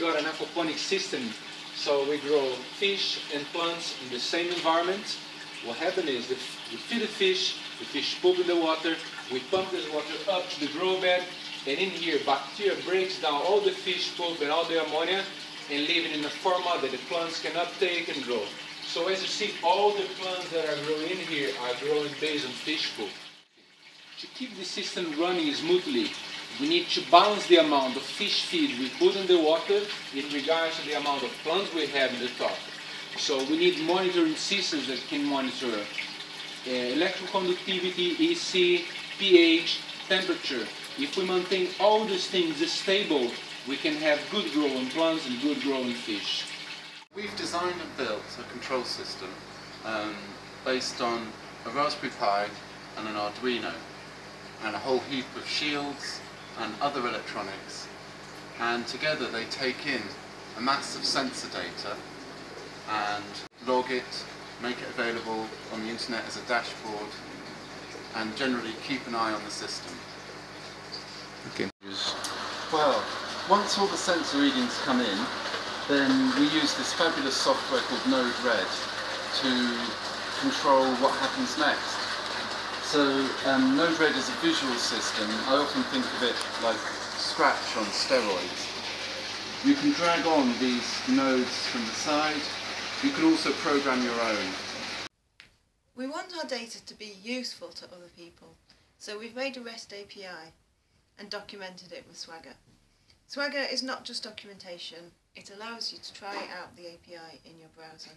aquaponic system. So we grow fish and plants in the same environment. What happens is the, we feed the fish, the fish poop in the water, we pump this water up to the grow bed, and in here bacteria breaks down all the fish poop and all the ammonia and leave it in a format that the plants can uptake and grow. So as you see, all the plants that are growing in here are growing based on fish poop. To keep the system running smoothly, we need to balance the amount of fish feed we put in the water in regards to the amount of plants we have in the top. So we need monitoring systems that can monitor uh, electrical conductivity, EC, pH, temperature. If we maintain all these things stable, we can have good growing plants and good growing fish. We've designed and built a control system um, based on a Raspberry Pi and an Arduino and a whole heap of shields and other electronics and together they take in a mass of sensor data and log it, make it available on the internet as a dashboard and generally keep an eye on the system. Okay. Well, once all the sensor readings come in, then we use this fabulous software called Node-RED to control what happens next. So um, Node-RED is a visual system. I often think of it like Scratch on steroids. You can drag on these nodes from the side. You can also program your own. We want our data to be useful to other people, so we've made a REST API and documented it with Swagger. Swagger is not just documentation, it allows you to try out the API in your browser.